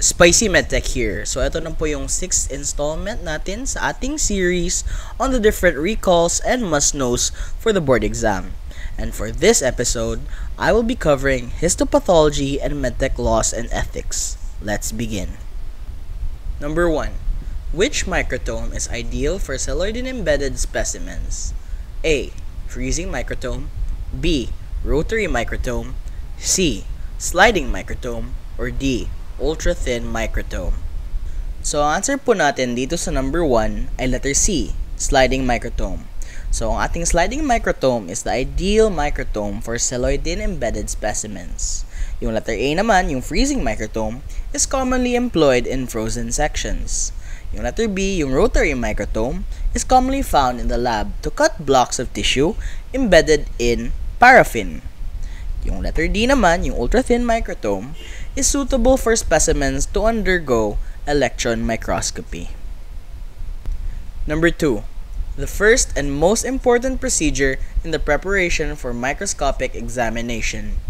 Spicy MedTech here. So ito na po yung 6th installment natin sa ating series on the different recalls and must-knows for the board exam. And for this episode, I will be covering histopathology and medtech laws and ethics. Let's begin. Number 1. Which microtome is ideal for celluloid embedded specimens? A. Freezing microtome B. Rotary microtome C. Sliding microtome or D ultra-thin microtome. So, answer po natin dito sa number 1 ay letter C, sliding microtome. So, ang ating sliding microtome is the ideal microtome for celluloidin embedded specimens. Yung letter A naman, yung freezing microtome, is commonly employed in frozen sections. Yung letter B, yung rotary microtome, is commonly found in the lab to cut blocks of tissue embedded in paraffin. Yung letter D naman, yung ultra-thin microtome, is suitable for specimens to undergo electron microscopy. Number 2. The first and most important procedure in the preparation for microscopic examination.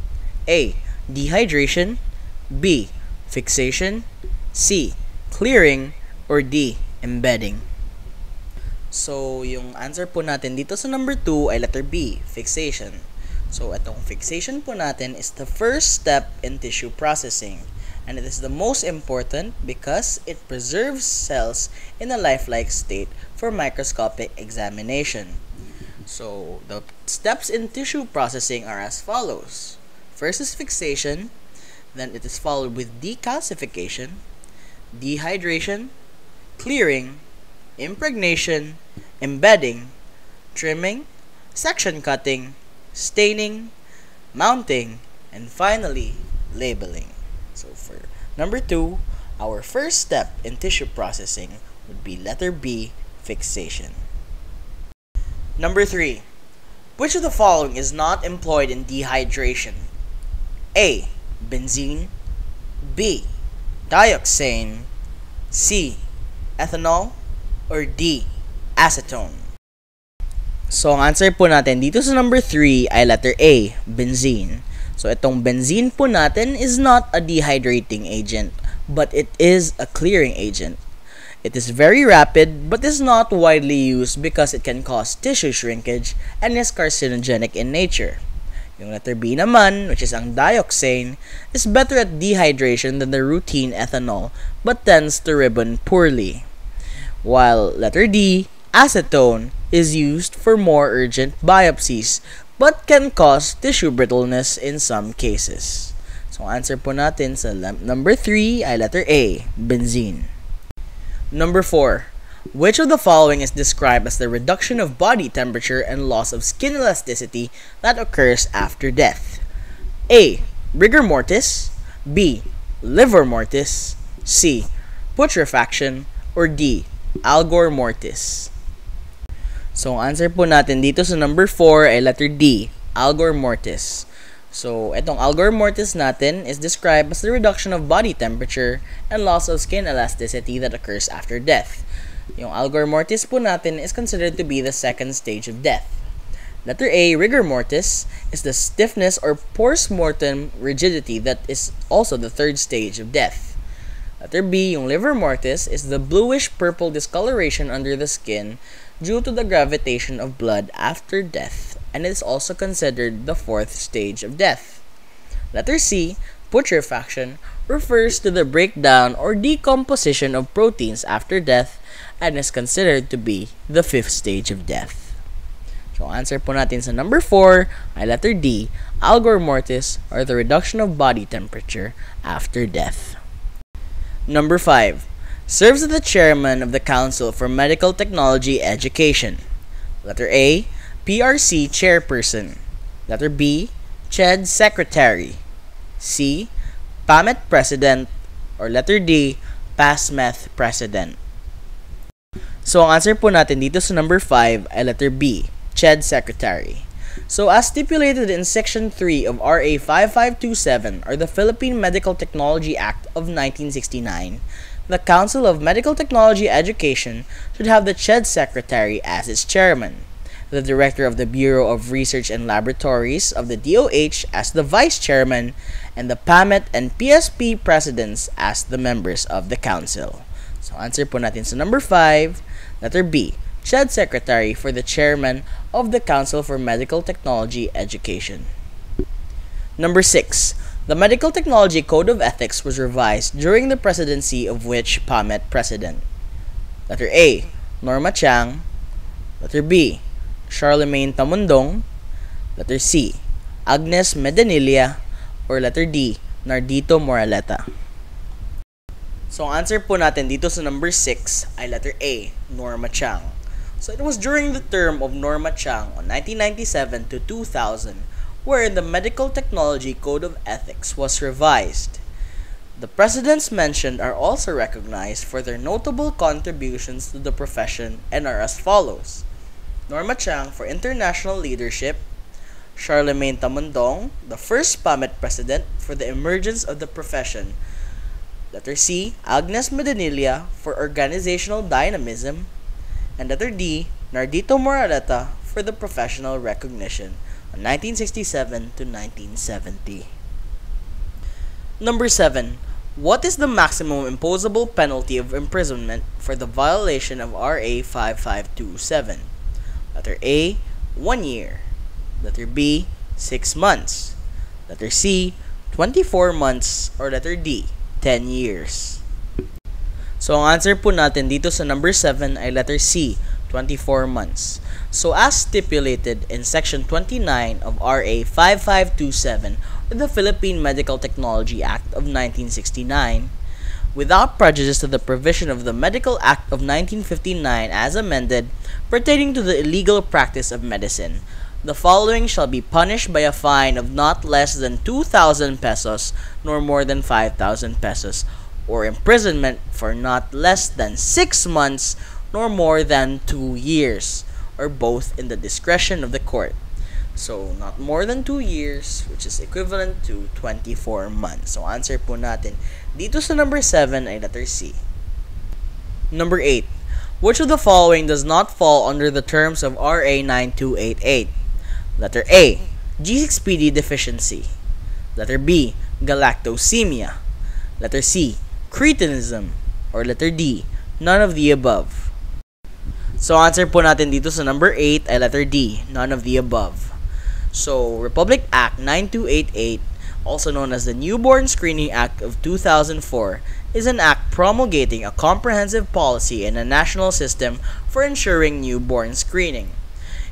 A. Dehydration B. Fixation C. Clearing or D. Embedding. So, yung answer po natin dito sa number 2 ay letter B, fixation. So, itong fixation po natin is the first step in tissue processing. And it is the most important because it preserves cells in a lifelike state for microscopic examination. So, the steps in tissue processing are as follows. First is fixation, then it is followed with decalcification, dehydration, clearing, impregnation, embedding, trimming, section cutting, staining, mounting, and finally, labeling. So for number two, our first step in tissue processing would be letter B, fixation. Number three, which of the following is not employed in dehydration? A. Benzene B. Dioxane C. Ethanol or D. Acetone So, ang answer po natin dito sa number 3 ay letter A, benzene. So, itong benzene po natin is not a dehydrating agent, but it is a clearing agent. It is very rapid, but is not widely used because it can cause tissue shrinkage and is carcinogenic in nature. Yung letter B naman, which is ang dioxane, is better at dehydration than the routine ethanol, but tends to ribbon poorly. While letter D, acetone, is used for more urgent biopsies but can cause tissue brittleness in some cases. So, answer po natin sa number 3 ay letter A, benzene. Number 4. Which of the following is described as the reduction of body temperature and loss of skin elasticity that occurs after death? A. Rigor mortis B. Livor mortis C. Putrefaction or D. Algor mortis So, ang answer po natin dito sa number 4 ay letter D, Algor mortis. So, itong Algor mortis natin is described as the reduction of body temperature and loss of skin elasticity that occurs after death. Yung Algor mortis po natin is considered to be the second stage of death. Letter A, rigor mortis, is the stiffness or post-mortem rigidity that is also the third stage of death. Letter B, yung livor mortis, is the bluish-purple discoloration under the skin due to the gravitation of blood after death and is also considered the fourth stage of death. Letter C, putrefaction, refers to the breakdown or decomposition of proteins after death and is considered to be the fifth stage of death. So, answer po natin sa number 4 ay letter D, algor mortis or the reduction of body temperature after death. Number 5 serves as the chairman of the Council for Medical Technology Education. Letter A, PRC chairperson. Letter B, CHED secretary. C, PAMET president. Or letter D, PASMETH president. So, ang answer po natin dito sa number 5 ay letter B, CHED secretary. So, as stipulated in Section 3 of RA 5527 or the Philippine Medical Technology Act of 1969, the Council of Medical Technology Education should have the CHED Secretary as its chairman. the director of the Bureau of Research and Laboratories of the DOH as the vice chairman, and the PAMET and PSP presidents as the members of the council. So answer po natin sa number 5, letter B, CHED secretary for the chairman of the Council for Medical Technology Education. Number 6. The Medical Technology Code of Ethics was revised during the presidency of which PAMET president? Letter A. Norma Chang. Letter B. Charlemagne Tamondong. Letter C. Agnes Medenilla. Or letter D. Nardito Moraleta. So, answer po natin dito sa number 6 ay letter A. Norma Chang. So, it was during the term of Norma Chang on 1997 to 2000 wherein the Medical Technology Code of Ethics was revised. The presidents mentioned are also recognized for their notable contributions to the profession and are as follows Norma Chang for international leadership, Charlemagne Tamondong, the first PAMET president for the emergence of the profession. Letter C, Agnes Medenilla for organizational dynamism, and letter D, Nardito Moraleta for the professional recognition. 1967 to 1970. Number 7. What is the maximum imposable penalty of imprisonment for the violation of RA 5527? Letter A, 1 year. Letter B, 6 months. Letter C, 24 months. Or letter D, 10 years. So, ang answer po natin dito sa number 7 ay letter C, 24 months. So as stipulated in Section 29 of RA 5527 of the Philippine Medical Technology Act of 1969, without prejudice to the provision of the Medical Act of 1959 as amended pertaining to the illegal practice of medicine, the following shall be punished by a fine of not less than 2,000 pesos nor more than 5,000 pesos, or imprisonment for not less than 6 months nor more than two years, or both in the discretion of the court. So, not more than 2 years, which is equivalent to 24 months. So, answer po natin dito sa number 7 ay letter C. Number 8. Which of the following does not fall under the terms of RA 9288? Letter A. G6PD deficiency. Letter B. Galactosemia. Letter C. Cretinism. Or letter D. None of the above. So, answer po natin dito sa number 8 ay letter D, none of the above. So, Republic Act 9288, also known as the Newborn Screening Act of 2004, is an act promulgating a comprehensive policy in a national system for ensuring newborn screening.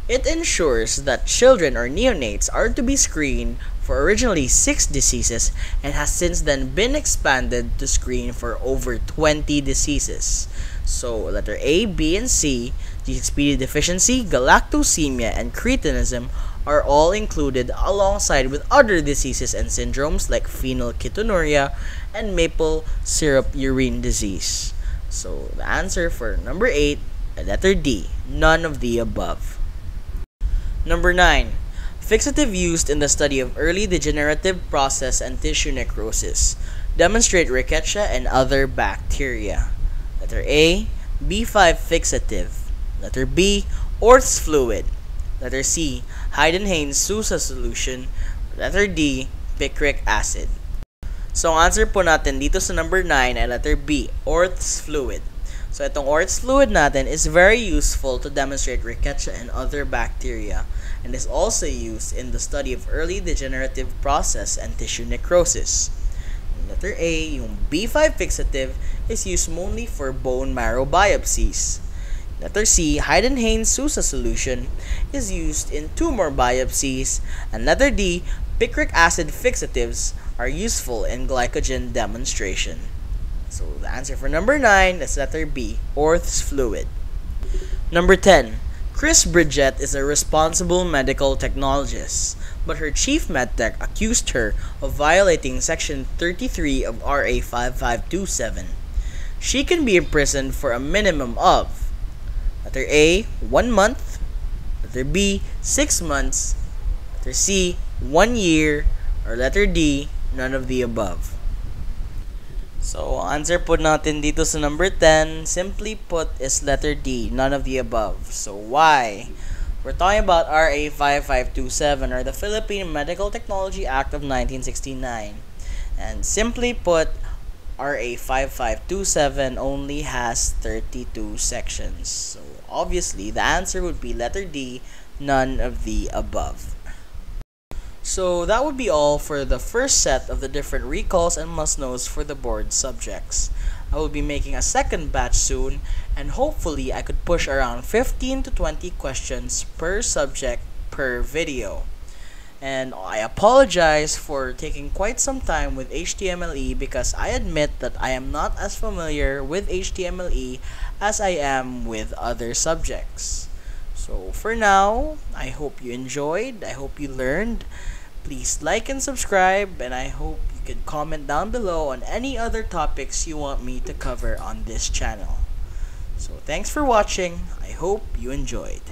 It ensures that children or neonates are to be screened for originally six diseases and has since then been expanded to screen for over 20 diseases. So, letter A, B, and C, G6PD deficiency, galactosemia, and cretinism are all included alongside with other diseases and syndromes like phenylketonuria and maple syrup urine disease. So, the answer for number 8, letter D, none of the above. Number 9. Fixative used in the study of early degenerative process and tissue necrosis demonstrate rickettsia and other bacteria. Letter A, B5 fixative. Letter B, Orth's fluid. Letter C, Heidenhain Susa solution. Letter D, picric acid. So, answer po natin dito sa number 9 ay letter B, Orth's fluid. So, itong Orth's fluid natin is very useful to demonstrate rickettsia and other bacteria and is also used in the study of early degenerative process and tissue necrosis. Letter A, yung B5 fixative is used mainly for bone marrow biopsies. Letter C, Heidenhain Susa solution is used in tumor biopsies. And letter D, picric acid fixatives are useful in glycogen demonstration. So the answer for number 9 is letter B, Orth's fluid. Number 10. Chris Bridget is a responsible medical technologist but her chief medtech accused her of violating Section 33 of RA 5527. She can be imprisoned for a minimum of letter A, 1 month, letter B, 6 months, letter C, 1 year, or letter D, none of the above. So, answer po natin dito sa number 10, simply put, is letter D, none of the above. So, why? We're talking about RA 5527 or the Philippine Medical Technology Act of 1969. And simply put, RA 5527 only has 32 sections. So obviously, the answer would be letter D, none of the above. So that would be all for the first set of the different recalls and must-knows for the board subjects. I will be making a second batch soon and hopefully I could push around 15 to 20 questions per subject per video. And I apologize for taking quite some time with HTMLE because I admit that I am not as familiar with HTMLE as I am with other subjects. So for now, I hope you enjoyed, I hope you learned. Please like and subscribe and I hope you can comment down below on any other topics you want me to cover on this channel. So thanks for watching. I hope you enjoyed.